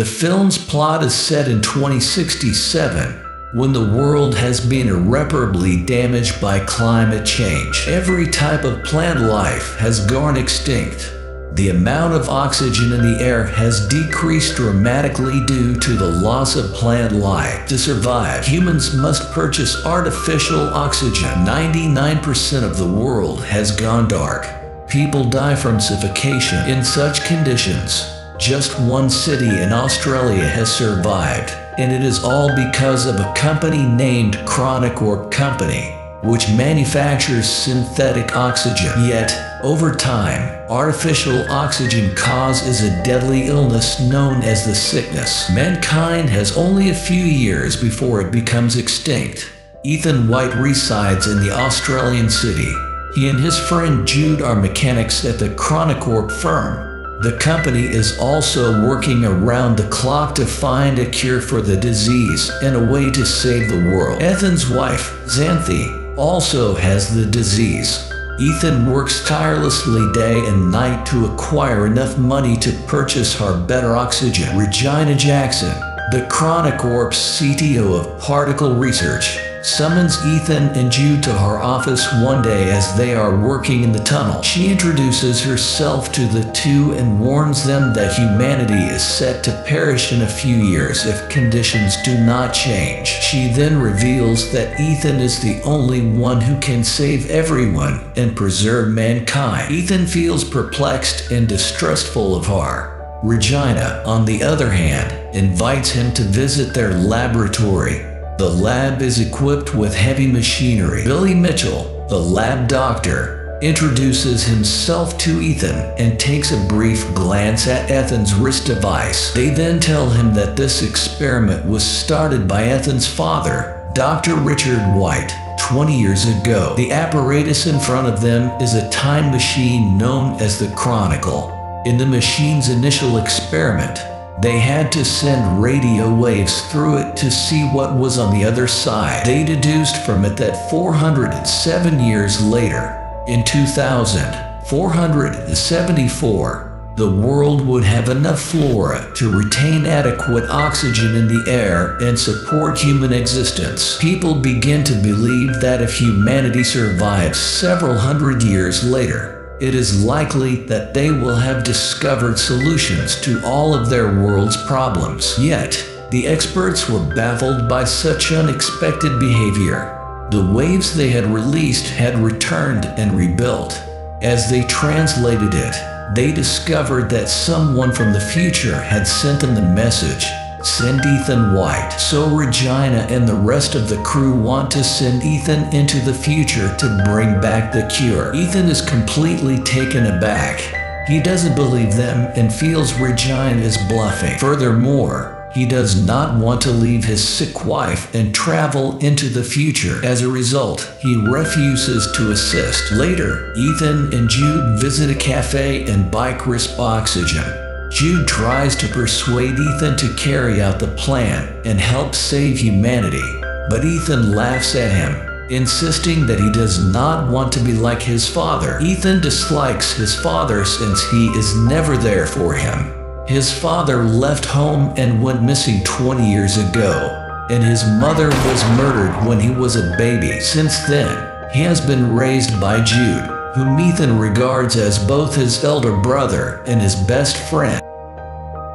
The film's plot is set in 2067, when the world has been irreparably damaged by climate change. Every type of plant life has gone extinct. The amount of oxygen in the air has decreased dramatically due to the loss of plant life. To survive, humans must purchase artificial oxygen. 99% of the world has gone dark. People die from suffocation in such conditions. Just one city in Australia has survived, and it is all because of a company named Chronicorp Company, which manufactures synthetic oxygen. Yet, over time, artificial oxygen causes a deadly illness known as the sickness. Mankind has only a few years before it becomes extinct. Ethan White resides in the Australian city. He and his friend Jude are mechanics at the Chronicorp firm. The company is also working around the clock to find a cure for the disease and a way to save the world. Ethan's wife, Xanthi, also has the disease. Ethan works tirelessly day and night to acquire enough money to purchase her better oxygen. Regina Jackson, the Chronic Chronicorp's CTO of Particle Research, summons Ethan and Jude to her office one day as they are working in the tunnel. She introduces herself to the two and warns them that humanity is set to perish in a few years if conditions do not change. She then reveals that Ethan is the only one who can save everyone and preserve mankind. Ethan feels perplexed and distrustful of her. Regina, on the other hand, invites him to visit their laboratory the lab is equipped with heavy machinery. Billy Mitchell, the lab doctor, introduces himself to Ethan and takes a brief glance at Ethan's wrist device. They then tell him that this experiment was started by Ethan's father, Dr. Richard White, 20 years ago. The apparatus in front of them is a time machine known as the Chronicle. In the machine's initial experiment, they had to send radio waves through it to see what was on the other side. They deduced from it that 407 years later, in 2000, 474, the world would have enough flora to retain adequate oxygen in the air and support human existence. People begin to believe that if humanity survives several hundred years later, it is likely that they will have discovered solutions to all of their world's problems. Yet, the experts were baffled by such unexpected behavior. The waves they had released had returned and rebuilt. As they translated it, they discovered that someone from the future had sent them the message Send Ethan White. So Regina and the rest of the crew want to send Ethan into the future to bring back the cure. Ethan is completely taken aback. He doesn't believe them and feels Regina is bluffing. Furthermore, he does not want to leave his sick wife and travel into the future. As a result, he refuses to assist. Later, Ethan and Jude visit a cafe and buy crisp oxygen. Jude tries to persuade Ethan to carry out the plan and help save humanity, but Ethan laughs at him, insisting that he does not want to be like his father. Ethan dislikes his father since he is never there for him. His father left home and went missing 20 years ago, and his mother was murdered when he was a baby. Since then, he has been raised by Jude, whom Ethan regards as both his elder brother and his best friend.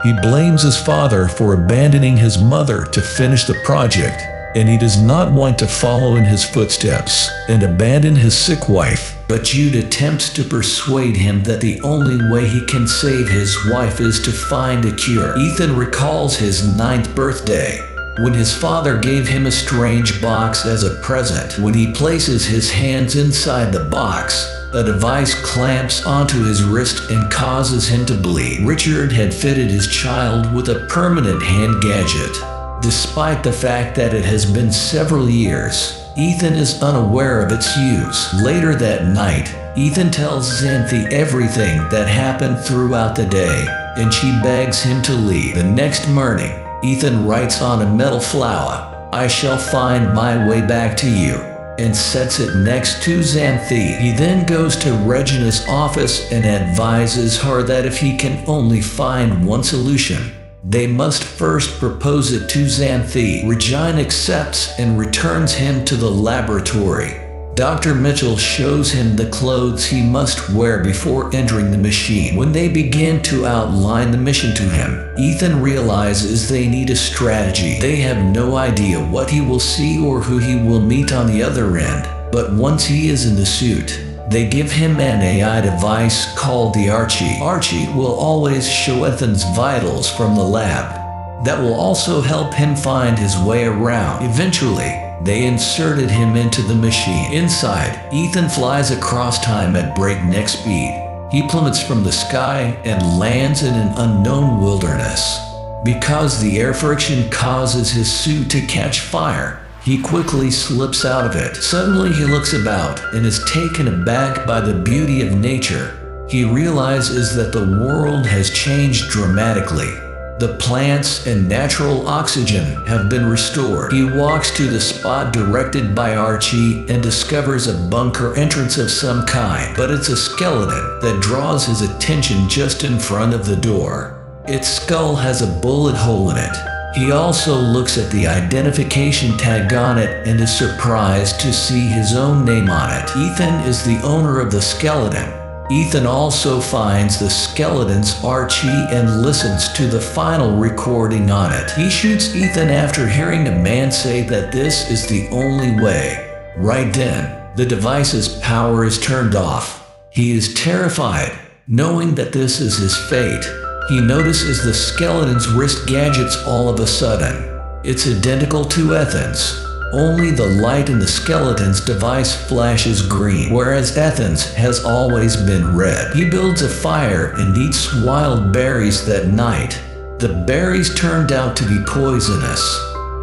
He blames his father for abandoning his mother to finish the project, and he does not want to follow in his footsteps and abandon his sick wife. But Jude attempts to persuade him that the only way he can save his wife is to find a cure. Ethan recalls his ninth birthday when his father gave him a strange box as a present. When he places his hands inside the box, a device clamps onto his wrist and causes him to bleed. Richard had fitted his child with a permanent hand gadget. Despite the fact that it has been several years, Ethan is unaware of its use. Later that night, Ethan tells Xanthi everything that happened throughout the day, and she begs him to leave. The next morning, Ethan writes on a metal flower, I shall find my way back to you and sets it next to Xanthi. He then goes to Regina's office and advises her that if he can only find one solution, They must first propose it to Xanthi. Regina accepts and returns him to the laboratory. Dr. Mitchell shows him the clothes he must wear before entering the machine. When they begin to outline the mission to him, Ethan realizes they need a strategy. They have no idea what he will see or who he will meet on the other end. But once he is in the suit, they give him an AI device called the Archie. Archie will always show Ethan's vitals from the lab. That will also help him find his way around. Eventually, they inserted him into the machine. Inside, Ethan flies across time at breakneck speed. He plummets from the sky and lands in an unknown wilderness. Because the air friction causes his suit to catch fire, he quickly slips out of it. Suddenly he looks about and is taken aback by the beauty of nature. He realizes that the world has changed dramatically. The plants and natural oxygen have been restored. He walks to the spot directed by Archie and discovers a bunker entrance of some kind, but it's a skeleton that draws his attention just in front of the door. Its skull has a bullet hole in it. He also looks at the identification tag on it and is surprised to see his own name on it. Ethan is the owner of the skeleton Ethan also finds the skeleton's Archie and listens to the final recording on it. He shoots Ethan after hearing a man say that this is the only way. Right then, the device's power is turned off. He is terrified, knowing that this is his fate. He notices the skeleton's wrist gadgets all of a sudden. It's identical to Ethan's. Only the light in the skeleton's device flashes green, whereas Ethan's has always been red. He builds a fire and eats wild berries that night. The berries turned out to be poisonous.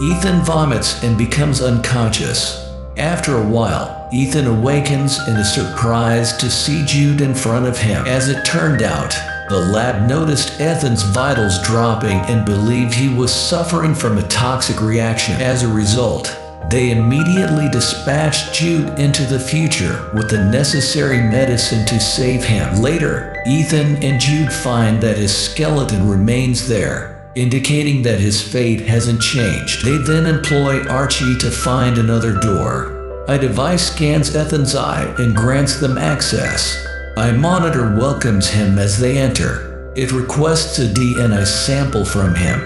Ethan vomits and becomes unconscious. After a while, Ethan awakens and is surprised to see Jude in front of him. As it turned out, the lab noticed Ethan's vitals dropping and believed he was suffering from a toxic reaction. As a result, they immediately dispatched Jude into the future with the necessary medicine to save him. Later, Ethan and Jude find that his skeleton remains there, indicating that his fate hasn't changed. They then employ Archie to find another door. A device scans Ethan's eye and grants them access. A monitor welcomes him as they enter. It requests a DNA sample from him.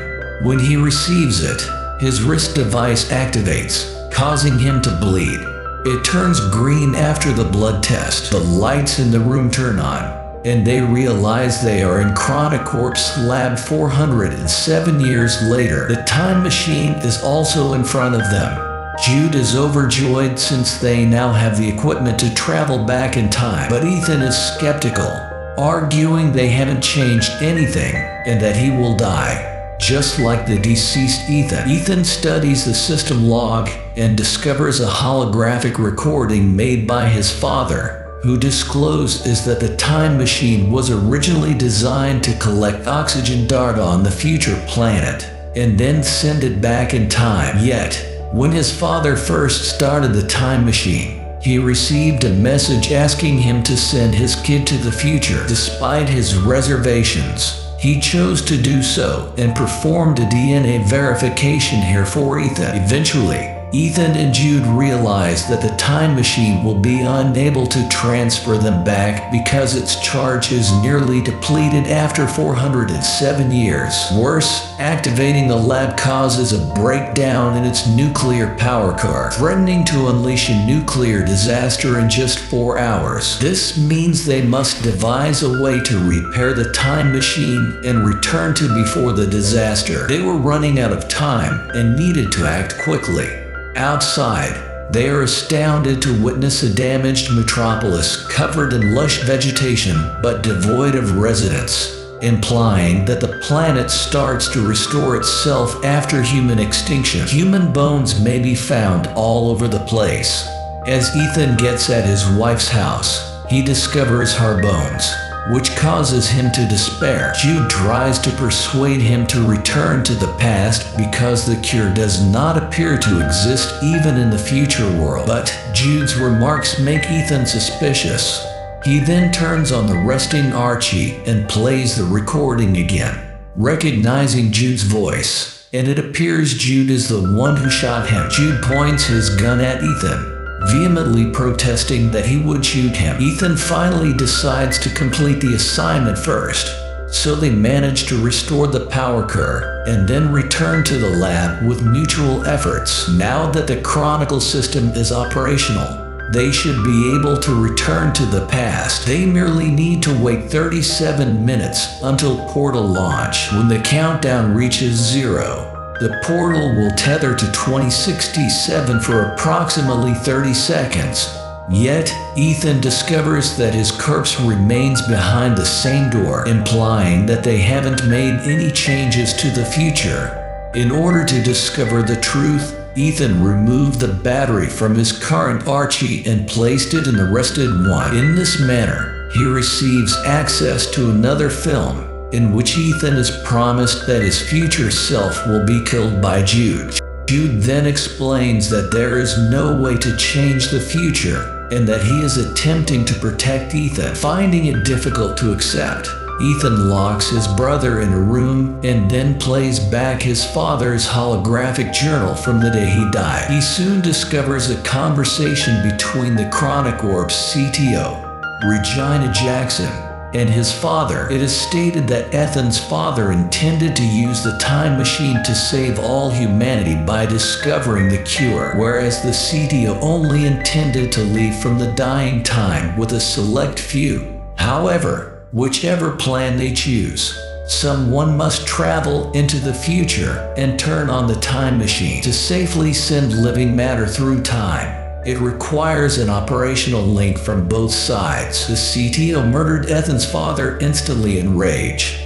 When he receives it, his wrist device activates, causing him to bleed. It turns green after the blood test. The lights in the room turn on, and they realize they are in Chronicorp's lab 407 years later. The time machine is also in front of them. Jude is overjoyed since they now have the equipment to travel back in time, but Ethan is skeptical, arguing they haven't changed anything and that he will die just like the deceased Ethan. Ethan studies the system log and discovers a holographic recording made by his father, who discloses that the time machine was originally designed to collect oxygen data on the future planet and then send it back in time. Yet, when his father first started the time machine, he received a message asking him to send his kid to the future despite his reservations. He chose to do so and performed a DNA verification here for Ethan. Eventually, Ethan and Jude realize that the time machine will be unable to transfer them back because its charge is nearly depleted after 407 years. Worse, activating the lab causes a breakdown in its nuclear power core, threatening to unleash a nuclear disaster in just four hours. This means they must devise a way to repair the time machine and return to before the disaster. They were running out of time and needed to act quickly. Outside, they are astounded to witness a damaged metropolis covered in lush vegetation but devoid of residents, implying that the planet starts to restore itself after human extinction. Human bones may be found all over the place. As Ethan gets at his wife's house, he discovers her bones which causes him to despair. Jude tries to persuade him to return to the past because the cure does not appear to exist even in the future world. But Jude's remarks make Ethan suspicious. He then turns on the resting Archie and plays the recording again. recognizing Jude's voice, and it appears Jude is the one who shot him. Jude points his gun at Ethan, vehemently protesting that he would shoot him. Ethan finally decides to complete the assignment first, so they manage to restore the power core and then return to the lab with mutual efforts. Now that the Chronicle system is operational, they should be able to return to the past. They merely need to wait 37 minutes until portal launch. When the countdown reaches zero, the portal will tether to 2067 for approximately 30 seconds. Yet, Ethan discovers that his corpse remains behind the same door, implying that they haven't made any changes to the future. In order to discover the truth, Ethan removed the battery from his current Archie and placed it in the rested one. In this manner, he receives access to another film in which Ethan is promised that his future self will be killed by Jude. Jude then explains that there is no way to change the future and that he is attempting to protect Ethan, finding it difficult to accept. Ethan locks his brother in a room and then plays back his father's holographic journal from the day he died. He soon discovers a conversation between the Chronicorp's CTO, Regina Jackson, and his father. It is stated that Ethan's father intended to use the time machine to save all humanity by discovering the cure, whereas the CTO only intended to leave from the dying time with a select few. However, Whichever plan they choose, someone must travel into the future and turn on the time machine to safely send living matter through time. It requires an operational link from both sides. The CTO murdered Ethan's father instantly in rage.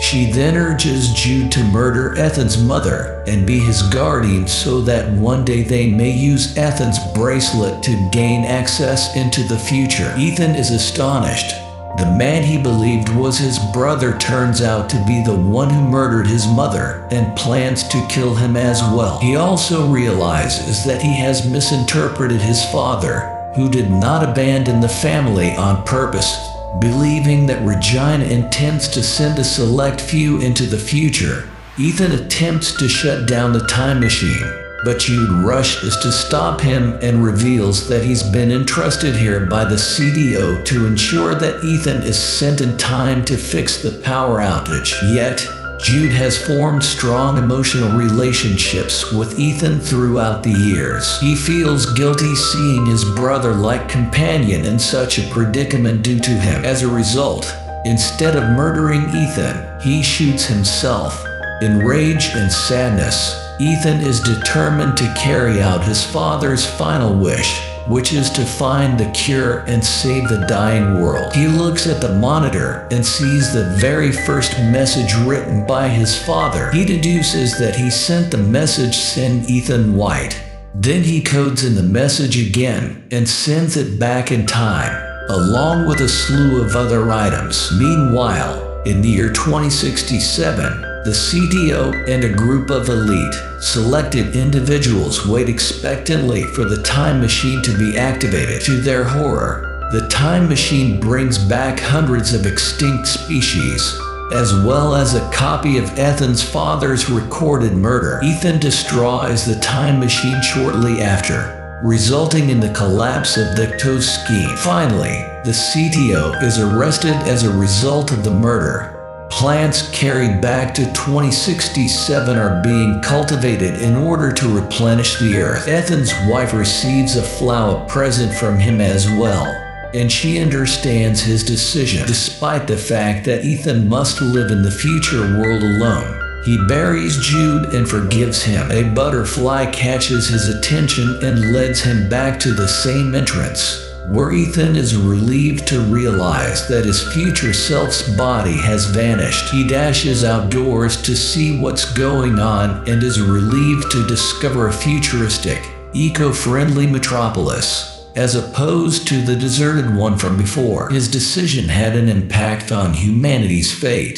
She then urges Jude to murder Ethan's mother and be his guardian so that one day they may use Ethan's bracelet to gain access into the future. Ethan is astonished the man he believed was his brother turns out to be the one who murdered his mother and plans to kill him as well. He also realizes that he has misinterpreted his father, who did not abandon the family on purpose, believing that Regina intends to send a select few into the future. Ethan attempts to shut down the time machine, but Jude rushes to stop him and reveals that he's been entrusted here by the CTO to ensure that Ethan is sent in time to fix the power outage. Yet, Jude has formed strong emotional relationships with Ethan throughout the years. He feels guilty seeing his brother-like companion in such a predicament due to him. As a result, instead of murdering Ethan, he shoots himself. In rage and sadness, Ethan is determined to carry out his father's final wish, which is to find the cure and save the dying world. He looks at the monitor and sees the very first message written by his father. He deduces that he sent the message send Ethan White. Then he codes in the message again and sends it back in time, along with a slew of other items. Meanwhile, in the year 2067, the CTO and a group of elite, selected individuals wait expectantly for the time machine to be activated. To their horror, the time machine brings back hundreds of extinct species, as well as a copy of Ethan's father's recorded murder. Ethan destroys the time machine shortly after, resulting in the collapse of Victo's scheme. Finally, the CTO is arrested as a result of the murder Plants carried back to 2067 are being cultivated in order to replenish the earth. Ethan's wife receives a flower present from him as well, and she understands his decision, despite the fact that Ethan must live in the future world alone. He buries Jude and forgives him. A butterfly catches his attention and leads him back to the same entrance where Ethan is relieved to realize that his future self's body has vanished. He dashes outdoors to see what's going on and is relieved to discover a futuristic, eco-friendly metropolis. As opposed to the deserted one from before, his decision had an impact on humanity's fate.